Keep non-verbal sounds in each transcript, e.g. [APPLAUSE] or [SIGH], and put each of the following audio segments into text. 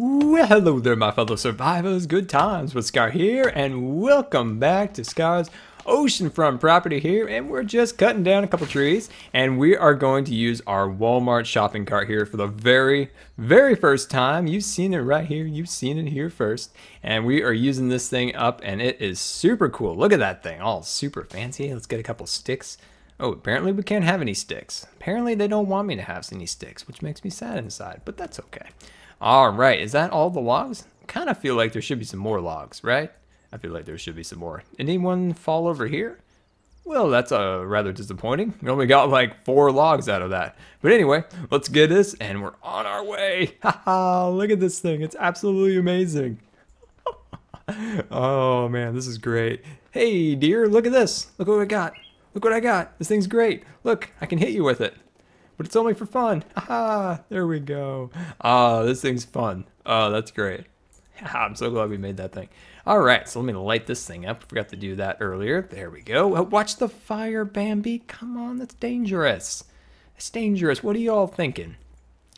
Well, hello there, my fellow survivors. Good times with Scar here, and welcome back to Scar's oceanfront property here. And we're just cutting down a couple trees, and we are going to use our Walmart shopping cart here for the very, very first time. You've seen it right here. You've seen it here first, and we are using this thing up, and it is super cool. Look at that thing, all super fancy. Let's get a couple sticks. Oh, apparently we can't have any sticks. Apparently they don't want me to have any sticks, which makes me sad inside, but that's okay. All right, is that all the logs? Kind of feel like there should be some more logs, right? I feel like there should be some more. Anyone fall over here? Well, that's uh, rather disappointing. We only got like four logs out of that. But anyway, let's get this and we're on our way. [LAUGHS] Haha, look at this thing. It's absolutely amazing. [LAUGHS] oh man, this is great. Hey dear, look at this. Look what we got. Look what I got. This thing's great. Look, I can hit you with it but it's only for fun. [LAUGHS] Ah, there we go. Ah, this thing's fun. Oh, that's great. [LAUGHS] I'm so glad we made that thing. All right, so let me light this thing up. Forgot to do that earlier. There we go. Uh, watch the fire, Bambi. Come on, that's dangerous. It's dangerous. What are you all thinking?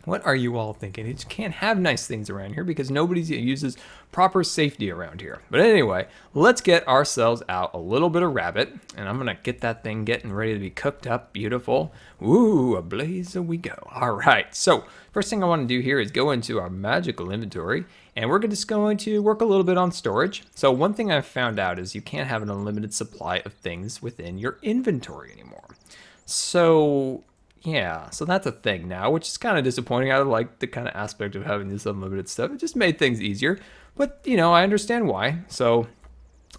What are you all thinking? Just can't have nice things around here because nobody uses proper safety around here. But anyway, let's get ourselves out a little bit of rabbit. And I'm going to get that thing getting ready to be cooked up. Beautiful. Ooh, a blaze we go. All right. So first thing I want to do here is go into our magical inventory. And we're just going to work a little bit on storage. So one thing I've found out is you can't have an unlimited supply of things within your inventory anymore. So yeah, so that's a thing now, which is kind of disappointing. I like the kind of aspect of having this unlimited stuff. It just made things easier, but you know, I understand why. So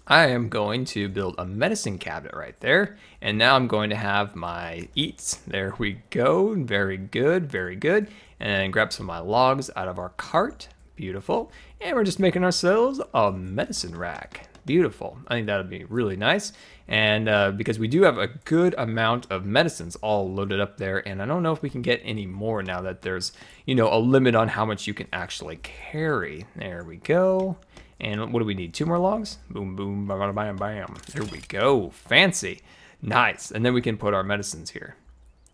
I am going to build a medicine cabinet right there. And now I'm going to have my eats. There we go. Very good, very good. And grab some of my logs out of our cart. Beautiful. And we're just making ourselves a medicine rack. Beautiful. I think that would be really nice. And uh, because we do have a good amount of medicines all loaded up there, and I don't know if we can get any more now that there's, you know, a limit on how much you can actually carry. There we go. And what do we need? Two more logs? Boom, boom, bam, bam, bam. There we go. Fancy. Nice. And then we can put our medicines here.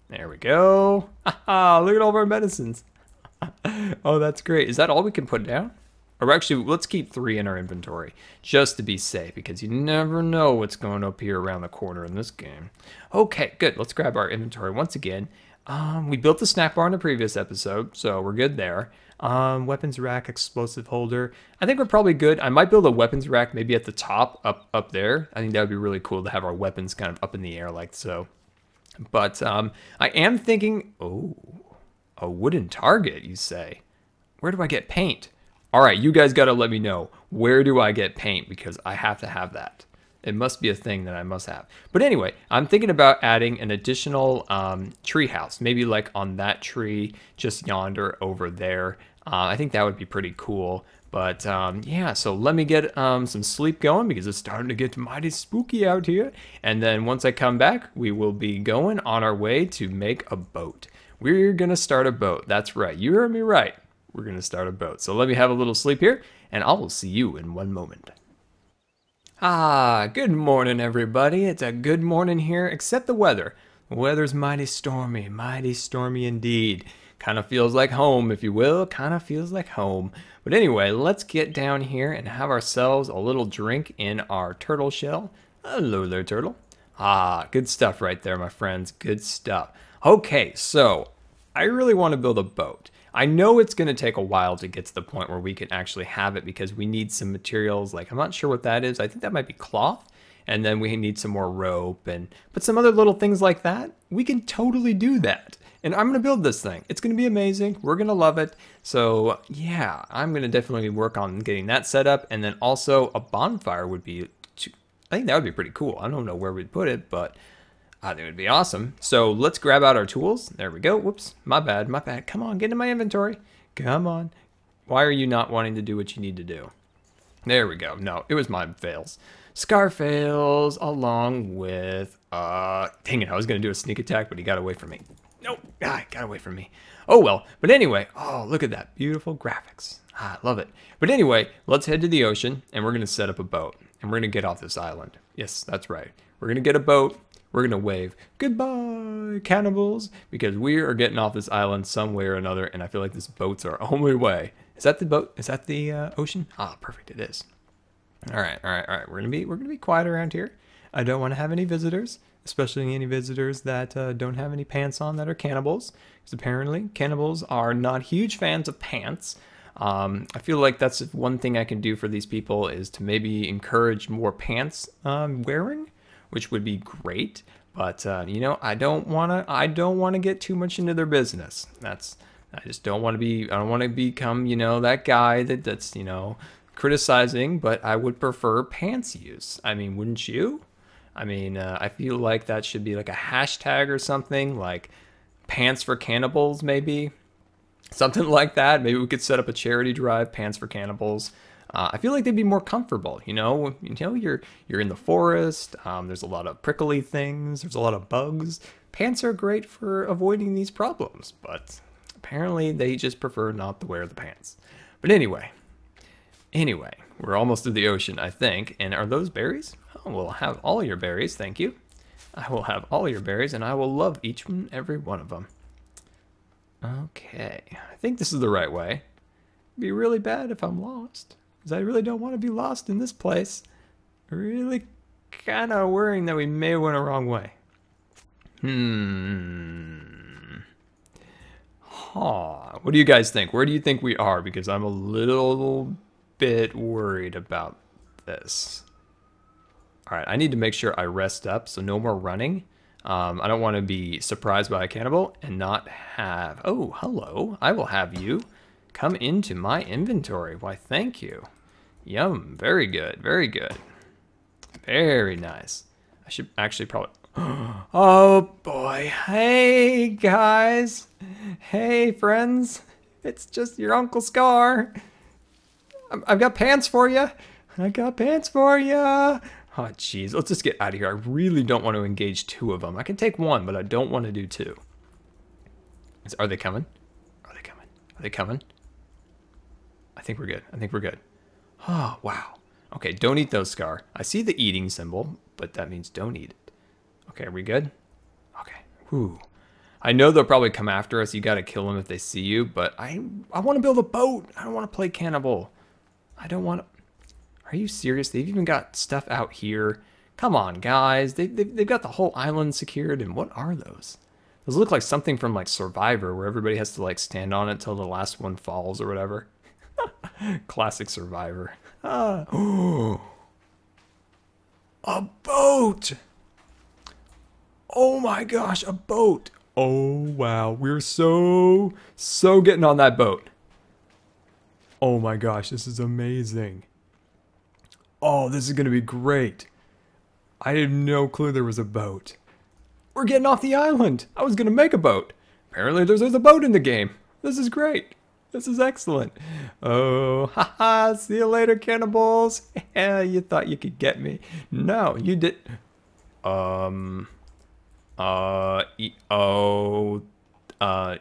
There we go. [LAUGHS] Look at all of our medicines. [LAUGHS] oh, that's great. Is that all we can put down? Or actually, let's keep three in our inventory, just to be safe, because you never know what's going up here around the corner in this game. Okay, good. Let's grab our inventory once again. Um, we built the snack bar in the previous episode, so we're good there. Um, weapons rack, explosive holder. I think we're probably good. I might build a weapons rack maybe at the top, up up there. I think that would be really cool to have our weapons kind of up in the air like so. But um, I am thinking, oh, a wooden target, you say? Where do I get paint? All right, you guys got to let me know where do I get paint because I have to have that. It must be a thing that I must have. But anyway, I'm thinking about adding an additional um, tree house, maybe like on that tree just yonder over there. Uh, I think that would be pretty cool. But um, yeah, so let me get um, some sleep going because it's starting to get mighty spooky out here. And then once I come back, we will be going on our way to make a boat. We're going to start a boat. That's right. You heard me right we're going to start a boat. So let me have a little sleep here, and I will see you in one moment. Ah, good morning, everybody. It's a good morning here, except the weather. The weather's mighty stormy, mighty stormy indeed. Kind of feels like home, if you will. Kind of feels like home. But anyway, let's get down here and have ourselves a little drink in our turtle shell. Hello there, turtle. Ah, good stuff right there, my friends. Good stuff. Okay, so I really want to build a boat. I know it's going to take a while to get to the point where we can actually have it because we need some materials. Like, I'm not sure what that is. I think that might be cloth. And then we need some more rope and but some other little things like that. We can totally do that. And I'm going to build this thing. It's going to be amazing. We're going to love it. So, yeah, I'm going to definitely work on getting that set up. And then also a bonfire would be, I think that would be pretty cool. I don't know where we'd put it, but I think it would be awesome. So let's grab out our tools. There we go. Whoops, my bad, my bad. Come on, get in my inventory. Come on. Why are you not wanting to do what you need to do? There we go. No, it was my fails. Scar fails along with, uh, dang it, I was going to do a sneak attack, but he got away from me. Nope, ah, got away from me. Oh well, but anyway, oh, look at that. Beautiful graphics. Ah, I love it. But anyway, let's head to the ocean and we're going to set up a boat and we're going to get off this island. Yes, that's right. We're going to get a boat we're going to wave goodbye, cannibals, because we are getting off this island some way or another, and I feel like this boat's our [LAUGHS] only way. Is that the boat? Is that the uh, ocean? Ah, perfect. It is. All right, all right, all right. We're gonna be we're gonna be quiet around here. I don't want to have any visitors, especially any visitors that uh, don't have any pants on that are cannibals. Because apparently cannibals are not huge fans of pants. Um, I feel like that's one thing I can do for these people is to maybe encourage more pants um, wearing, which would be great. But uh, you know, I don't want to. I don't want to get too much into their business. That's. I just don't want to be. I don't want to become, you know, that guy that that's you know criticizing. But I would prefer pants use. I mean, wouldn't you? I mean, uh, I feel like that should be like a hashtag or something, like pants for cannibals, maybe something [LAUGHS] like that. Maybe we could set up a charity drive, pants for cannibals. Uh, I feel like they'd be more comfortable. You know, you know, you're you're in the forest. Um, there's a lot of prickly things. There's a lot of bugs. Pants are great for avoiding these problems, but apparently they just prefer not to wear the pants. But anyway, anyway, we're almost to the ocean, I think. And are those berries? Oh, we'll have all your berries, thank you. I will have all your berries, and I will love each and every one of them. Okay, I think this is the right way. It'd be really bad if I'm lost, because I really don't want to be lost in this place. Really kind of worrying that we may have went a wrong way. Hmm. Huh. What do you guys think? Where do you think we are? Because I'm a little bit worried about this. All right, I need to make sure I rest up, so no more running. Um, I don't want to be surprised by a cannibal and not have... Oh, hello. I will have you come into my inventory. Why, thank you. Yum. Very good. Very good. Very nice. I should actually probably... [GASPS] Oh, boy. Hey, guys. Hey, friends. It's just your Uncle Scar. I've got pants for you. I got pants for you. Oh, jeez. Let's just get out of here. I really don't want to engage two of them. I can take one, but I don't want to do two. Is, are they coming? Are they coming? Are they coming? I think we're good. I think we're good. Oh, wow. Okay, don't eat those, Scar. I see the eating symbol, but that means don't eat it. Okay, are we good? Okay. Whew. I know they'll probably come after us. You got to kill them if they see you, but I I want to build a boat. I don't want to play cannibal. I don't want to... Are you serious? They've even got stuff out here. Come on, guys. They, they've, they've got the whole island secured, and what are those? Those look like something from like Survivor, where everybody has to like stand on it till the last one falls or whatever. [LAUGHS] Classic Survivor. Ah. [GASPS] a boat! Oh my gosh, a boat! Oh wow, we're so, so getting on that boat. Oh my gosh, this is amazing. Oh, this is to be great. I had no clue there was a boat. We're getting off the island. I was to make a boat. Apparently there's, there's a boat in the game. This is great. This is excellent. Oh, haha, see you later, cannibals. Yeah, [LAUGHS] you thought you could get me. No, you did. Um, uh, oh, uh,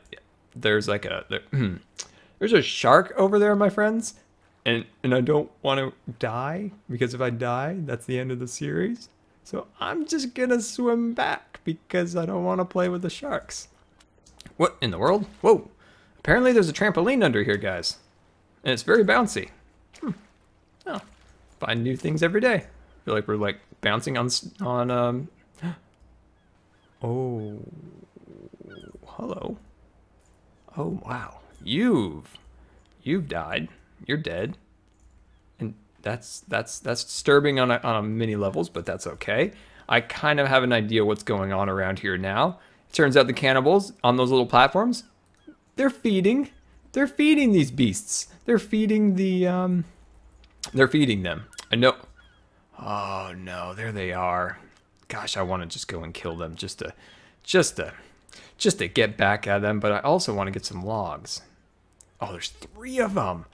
there's like a, there, [CLEARS THROAT] there's a shark over there, my friends and and I don't want to die because if I die, that's the end of the series. So I'm just gonna swim back because I don't want to play with the sharks. What in the world? Whoa! Apparently there's a trampoline under here, guys, and it's very bouncy. Hmm. Oh, find new things every day. I feel like we're like bouncing on on um. [GASPS] Oh, hello. Oh wow, you've you've died you're dead. And that's that's that's disturbing on a, on a many levels, but that's okay. I kind of have an idea what's going on around here now. It turns out the cannibals on those little platforms, they're feeding. They're feeding these beasts. They're feeding the um they're feeding them. I know. Oh no, there they are. Gosh, I want to just go and kill them just to just to just to get back at them, but I also want to get some logs. Oh, there's three of them.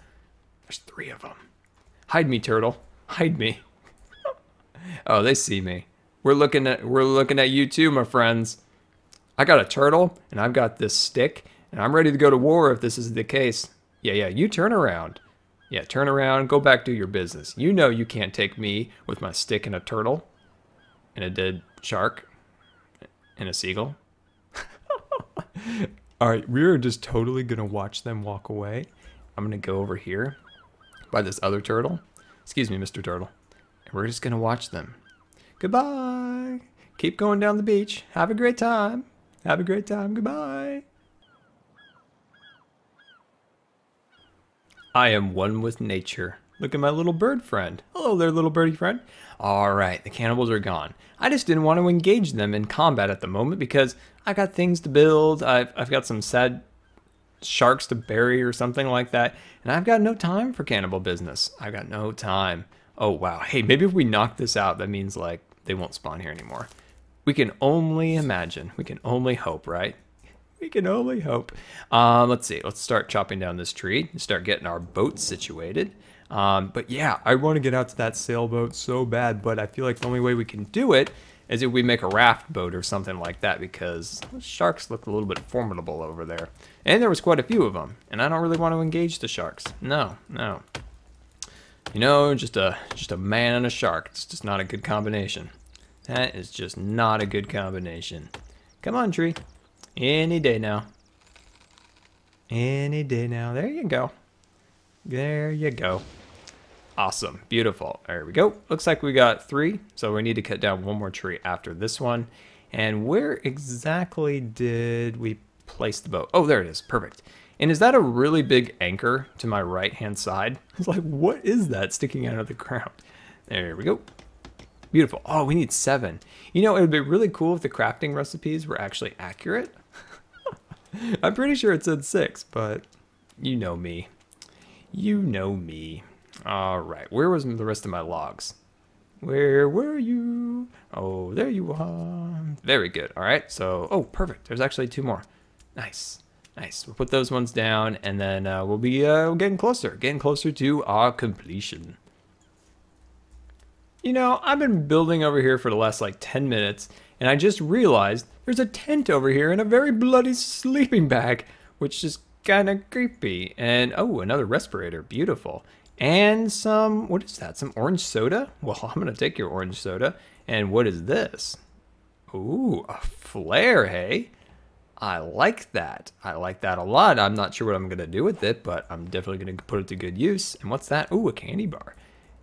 There's three of them. Hide me, turtle. Hide me. [LAUGHS] oh, they see me. We're looking at we're looking at you too, my friends. I got a turtle and I've got this stick and I'm ready to go to war if this is the case. Yeah, yeah, you turn around. Yeah, turn around, go back do your business. You know you can't take me with my stick and a turtle and a dead shark and a seagull. [LAUGHS] All right, we are just totally going to watch them walk away I'm gonna go over here by this other turtle. Excuse me, Mr. Turtle. And we're just gonna watch them. Goodbye. Keep going down the beach. Have a great time. Have a great time. Goodbye. I am one with nature. Look at my little bird friend. Hello there, little birdie friend. All right, the cannibals are gone. I just didn't want to engage them in combat at the moment because I got things to build. I've, I've got some sad sharks to bury or something like that. And I've got no time for cannibal business. I've got no time. Oh, wow. Hey, maybe if we knock this out, that means like they won't spawn here anymore. We can only imagine. We can only hope, right? We can only hope. Um, let's see. Let's start chopping down this tree and start getting our boat situated. Um, but yeah, I want to get out to that sailboat so bad, but I feel like the only way we can do it is if we make a raft boat or something like that because sharks look a little bit formidable over there. And there was quite a few of them, and I don't really want to engage the sharks. No, no. You know, just a just a man and a shark. It's just not a good combination. That is just not a good combination. Come on, tree. Any day now. Any day now. There you go. There you go. Awesome. Beautiful. There we go. Looks like we got three. So we need to cut down one more tree after this one. And where exactly did we place the boat? Oh, there it is. Perfect. And is that a really big anchor to my right hand side? [LAUGHS] It's like, what is that sticking out of the ground? There we go. Beautiful. Oh, we need seven. You know, it would be really cool if the crafting recipes were actually accurate. [LAUGHS] I'm pretty sure it said six, but you know me. You know me. All right, where was the rest of my logs? Where were you? Oh, there you are. Very good. All right, so, oh, perfect. There's actually two more. Nice. Nice. We'll put those ones down, and then uh, we'll be uh, getting closer, getting closer to our completion. You know, I've been building over here for the last like 10 minutes, and I just realized there's a tent over here and a very bloody sleeping bag, which is kind of creepy. And oh, another respirator. Beautiful. And some, what is that? Some orange soda? Well, [LAUGHS] I'm to take your orange soda. And what is this? Ooh, a flare, hey? I like that. I like that a lot. I'm not sure what I'm to do with it, but I'm definitely to put it to good use. And what's that? Ooh, a candy bar.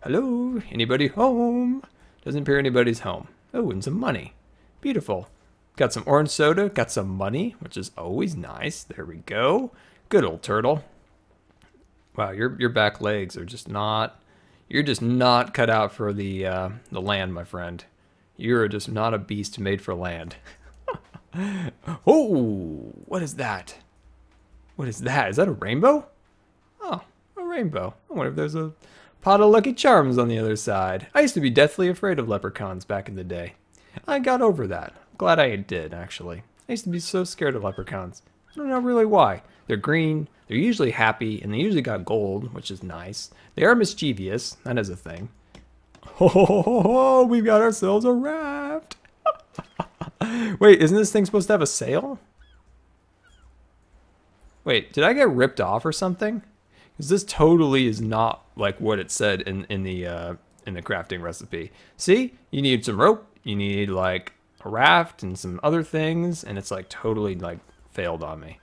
Hello? Anybody home? Doesn't appear anybody's home. Oh, and some money. Beautiful. Got some orange soda, got some money, which is always nice. There we go. Good old turtle. Wow, your your back legs are just not you're just not cut out for the uh, the land, my friend. You're just not a beast made for land. [LAUGHS] oh, what is that? What is that? Is that a rainbow? Oh, a rainbow. I wonder if there's a pot of Lucky Charms on the other side. I used to be deathly afraid of leprechauns back in the day. I got over that. Glad I did, actually. I used to be so scared of leprechauns. I don't know really why. They're green, they're usually happy, and they usually got gold, which is nice. They are mischievous, that is a thing. [LAUGHS] Oh, ho, ho, ho, we've got ourselves a raft. [LAUGHS] Wait, isn't this thing supposed to have a sail? Wait, did I get ripped off or something? Because this totally is not like what it said in, in the uh, in the crafting recipe. See, you need some rope, you need like a raft and some other things, and it's like totally like failed on me.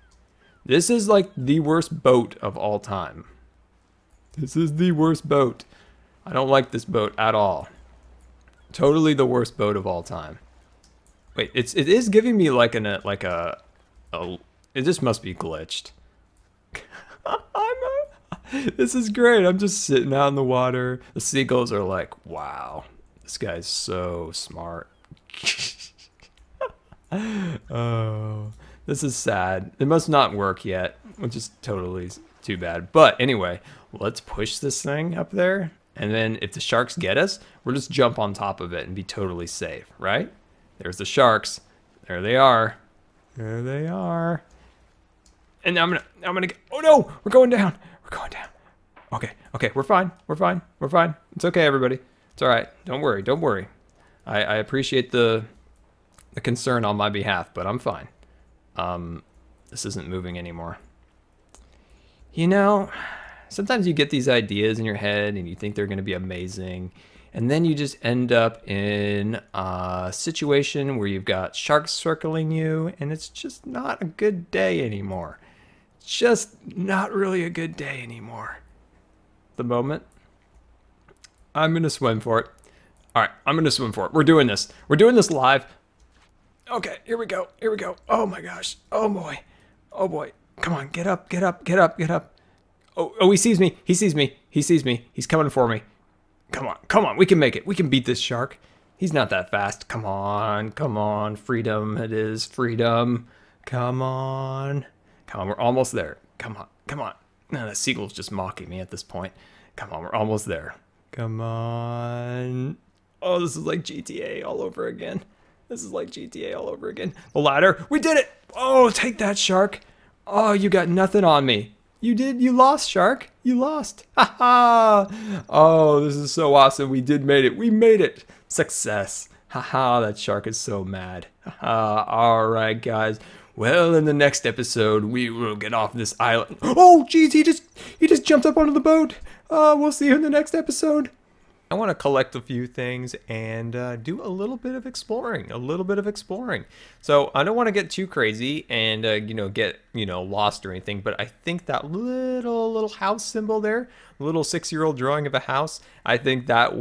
This is like the worst boat of all time. This is the worst boat. I don't like this boat at all. Totally the worst boat of all time. Wait, it's it is giving me like an a, like a, a it just must be glitched. [LAUGHS] I'm [LAUGHS] this is great. I'm just sitting out in the water. The seagulls are like, wow, this guy's so smart. [LAUGHS] oh, this is sad. It must not work yet, which is totally too bad. But anyway, let's push this thing up there. And then if the sharks get us, we'll just jump on top of it and be totally safe, right? There's the sharks. There they are. There they are. And I'm gonna, I'm gonna oh no, we're going down. We're going down. Okay, okay, we're fine. We're fine. We're fine. It's okay, everybody. It's all right. Don't worry. Don't worry. I, I appreciate the the concern on my behalf, but I'm fine. Um, this isn't moving anymore. You know, sometimes you get these ideas in your head and you think they're going to be amazing, and then you just end up in a situation where you've got sharks circling you, and it's just not a good day anymore. Just not really a good day anymore. The moment, I'm gonna swim for it. All right, I'm gonna swim for it. We're doing this. We're doing this live. Okay, here we go. Here we go. Oh my gosh. Oh boy. Oh boy. Come on, get up, get up, get up, get up. Oh, oh, he sees me. He sees me. He sees me. He's coming for me. Come on, come on. We can make it. We can beat this shark. He's not that fast. Come on, come on. Freedom it is. Freedom. Come on. Come on, we're almost there. Come on, come on. No, the seagull's just mocking me at this point. Come on, we're almost there. Come on. Oh, this is like GTA all over again. This is like GTA all over again. The ladder. We did it. Oh, take that, shark. Oh, you got nothing on me. You did. You lost, shark. You lost. Ha ha. Oh, this is so awesome. We did made it. We made it. Success. Ha ha. That shark is so mad. Ha ha. All right, guys. Well, in the next episode, we will get off this island. Oh, geez, he just he just jumped up onto the boat. Uh, we'll see you in the next episode. I want to collect a few things and uh, do a little bit of exploring, a little bit of exploring. So I don't want to get too crazy and uh, you know get you know lost or anything, but I think that little little house symbol there, little six-year-old drawing of a house, I think that